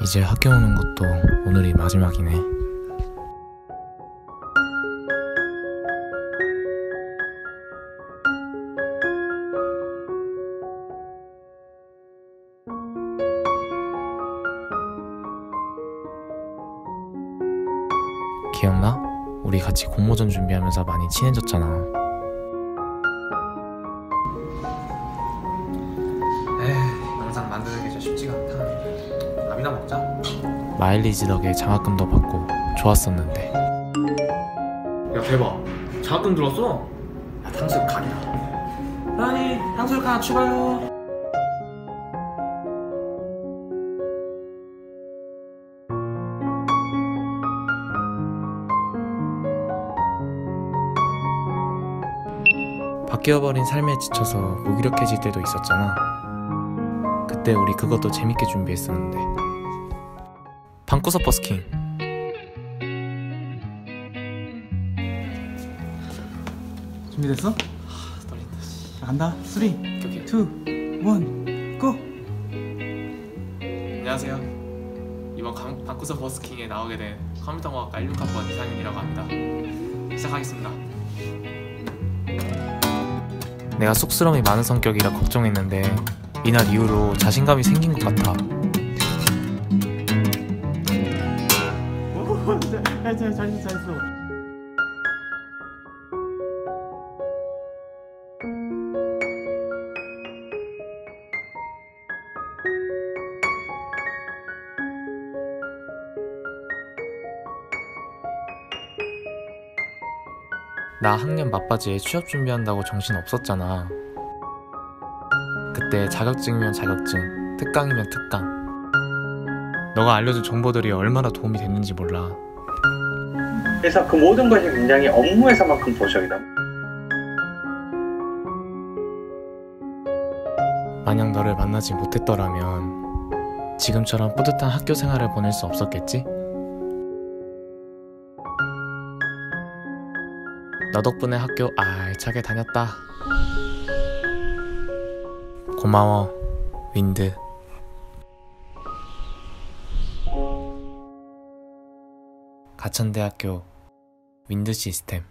이제 학교 오는 것도 오늘이 마지막이네. 기억나? 우리 같이 공모전 준비하면서 많이 친해졌잖아. 에이 영상 만드는 게 진짜 쉽지가 않다 밥이나 먹자 마일리지 덕에 장학금도 받고 좋았었는데 야 대박 장학금 들었어? 야 탕수육 각이다 아니 탕수육 하나 추가요 바뀌어버린 삶에 지쳐서 무기력해질 때도 있었잖아. 그때 우리 그것도 재밌게 준비했었는데. 방구석 버스킹. 준비됐어? 떨린다 씨. 간다. 3, 2, 1, 오케이 고! 안녕하세요 이번 강, 방구석 버스킹에 나오게 된 컴퓨터공학과 16학번 이상윤이라고 합니다 시작하겠습니다 내가 쑥스러움이 많은 성격이라 걱정했는데 이날 이후로 자신감이 생긴 것 같아. 오, 잘, 잘, 잘, 잘, 잘했어. 나 학년 막바지에 취업 준비한다고 정신 없었잖아. 그때 자격증이면 자격증, 특강이면 특강. 너가 알려준 정보들이 얼마나 도움이 됐는지 몰라. 그래서 그 모든 것이 굉장히 업무에서만큼 도적이다. 만약 너를 만나지 못했더라면 지금처럼 뿌듯한 학교 생활을 보낼 수 없었겠지? 너 덕분에 학교 알차게 다녔다. 고마워, 윈드. 가천대학교 윈드 시스템.